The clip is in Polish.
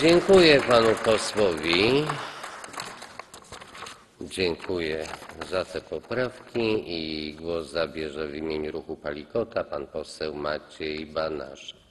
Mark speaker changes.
Speaker 1: Dziękuję panu posłowi. Dziękuję za te poprawki i głos zabierze w imieniu ruchu Palikota pan poseł Maciej Banasz.